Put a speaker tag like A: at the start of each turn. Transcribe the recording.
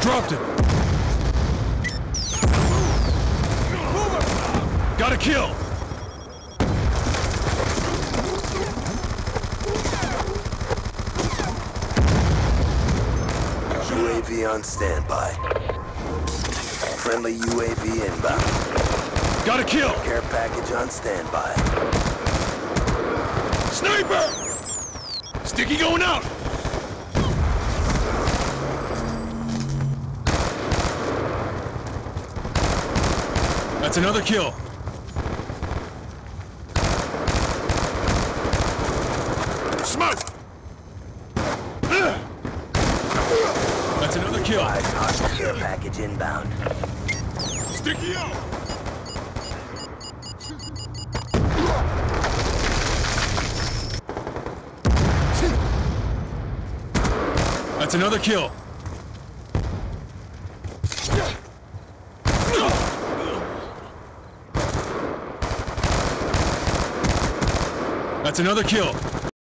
A: Dropped him. Got a kill.
B: UAV on standby. Friendly UAV inbound.
A: Got a kill.
B: Care package on standby.
A: Sniper! Sticky going out. That's another kill. Smoke! That's another kill.
B: Five hostile care package inbound.
A: Sticky out! That's another kill. That's another kill.